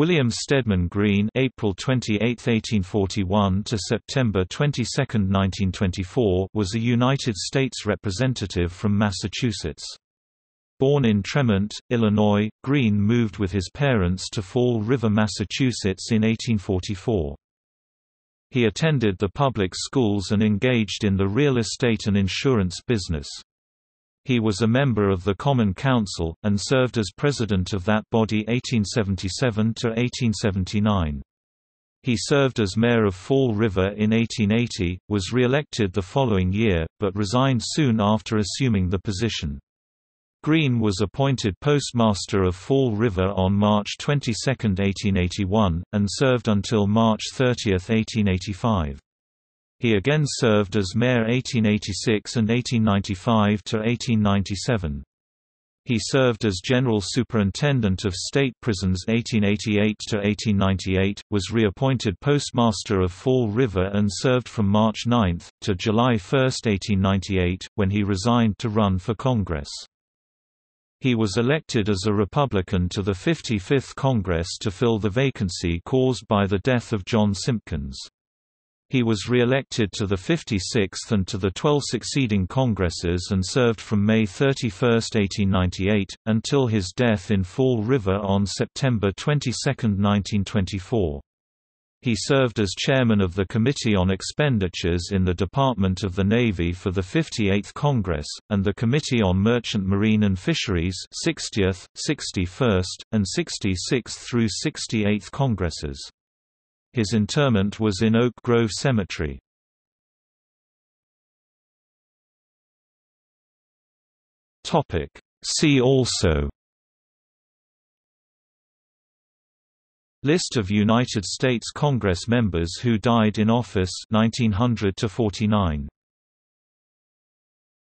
William Stedman Greene April 28, 1841 to September 22, 1924 was a United States representative from Massachusetts. Born in Tremont, Illinois, Greene moved with his parents to Fall River, Massachusetts in 1844. He attended the public schools and engaged in the real estate and insurance business. He was a member of the Common Council, and served as president of that body 1877–1879. He served as mayor of Fall River in 1880, was re-elected the following year, but resigned soon after assuming the position. Greene was appointed postmaster of Fall River on March 22, 1881, and served until March 30, 1885. He again served as mayor 1886 and 1895 to 1897. He served as General Superintendent of State Prisons 1888 to 1898, was reappointed Postmaster of Fall River and served from March 9 to July 1, 1898, when he resigned to run for Congress. He was elected as a Republican to the 55th Congress to fill the vacancy caused by the death of John Simpkins. He was re-elected to the 56th and to the 12 succeeding Congresses and served from May 31, 1898, until his death in Fall River on September 22, 1924. He served as chairman of the Committee on Expenditures in the Department of the Navy for the 58th Congress, and the Committee on Merchant Marine and Fisheries 60th, 61st, and 66th through 68th Congresses. His interment was in Oak Grove Cemetery. See also. List of United States Congress members who died in office 1900 to 49